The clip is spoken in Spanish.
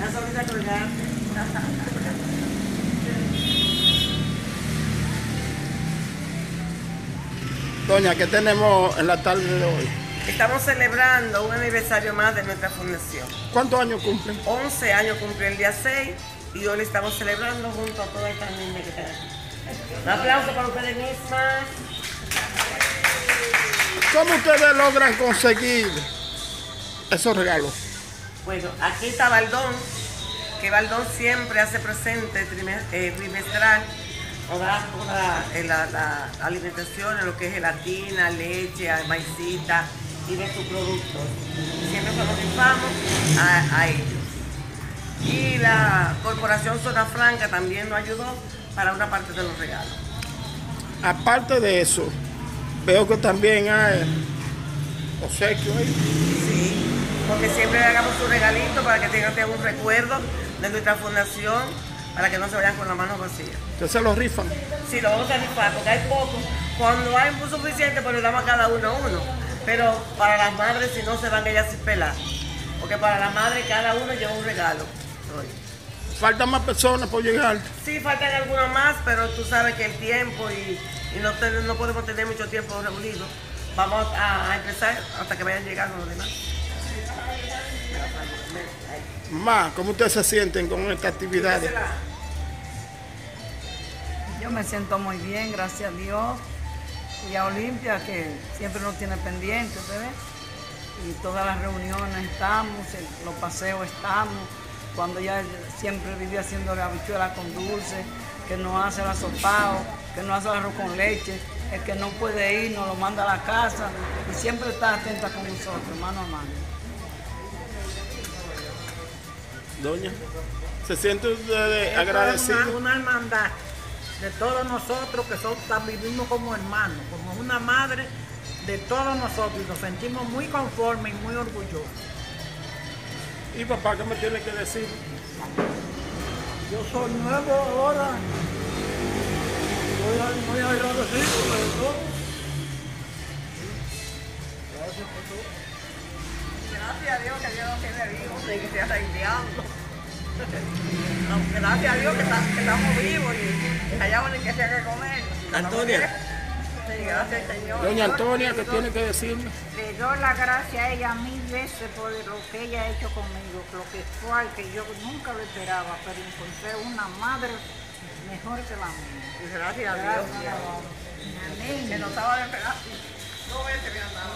La sonrisa colgante. Doña, ¿qué tenemos en la tarde de hoy? Estamos celebrando un aniversario más de nuestra fundación. ¿Cuántos años cumplen? 11 años cumplió el día 6 y hoy le estamos celebrando junto a todas estas niñas que están aquí. Un aplauso para ustedes mismas. ¿Cómo ustedes logran conseguir esos regalos? Bueno, aquí está Baldón, que Baldón siempre hace presente eh, trimestral, nos da toda eh, la, la alimentación, lo que es gelatina, leche, maicita y de sus productos. Siempre se los a, a ellos. Y la Corporación Zona Franca también nos ayudó para una parte de los regalos. Aparte de eso, veo que también hay obsequios ahí. Sí, porque siempre le hagamos un regalito para que tengan un recuerdo de nuestra fundación, para que no se vayan con las manos vacías. Se los rifan. Sí, lo vamos a rifar porque hay poco. Cuando hay muy suficiente, pues le damos a cada uno uno. Pero para las madres, si no se van ellas sin pelar. Porque para las madres, cada uno lleva un regalo. Faltan más personas por llegar. Sí, faltan algunos más, pero tú sabes que el tiempo y, y no, ten- no podemos tener mucho tiempo reunidos. Vamos a, a empezar hasta que vayan llegando los demás. Más, ¿cómo ustedes se sienten con estas actividades? Yo me siento muy bien, gracias a Dios. Y a Olimpia, que siempre nos tiene pendientes, ¿ves? Y todas las reuniones estamos, los paseos estamos. Cuando ella siempre vive haciendo la habichuela con dulce, que nos hace el asopao, que nos hace el arroz con leche. El que no puede ir nos lo manda a la casa y siempre está atenta con nosotros, mano a mano. Doña, ¿se siente usted agradecido? es Una, una hermandad de todos nosotros que tam- vivimos como hermanos, como una madre de todos nosotros y nos sentimos muy conformes y muy orgullosos. ¿Y papá qué me tiene que decir? Yo soy nuevo ahora. Estoy muy agradecido de todo. Gracias por todo. Gracias a Dios que Dios nos tiene vivos y que se está enviando. Gracias a Dios que, está- que estamos vivos y hallamos ni que sea que comer. Antonia. Sí, gracias Señor. Doña Antonia, ¿qué tiene que decirme? Le doy la gracia a ella mil veces por lo que ella ha hecho conmigo, lo que fue que yo nunca lo esperaba, pero encontré una madre mejor que la mía. Gracias a Dios. Amén. Que nos estaba esperando. No veces que nos estaba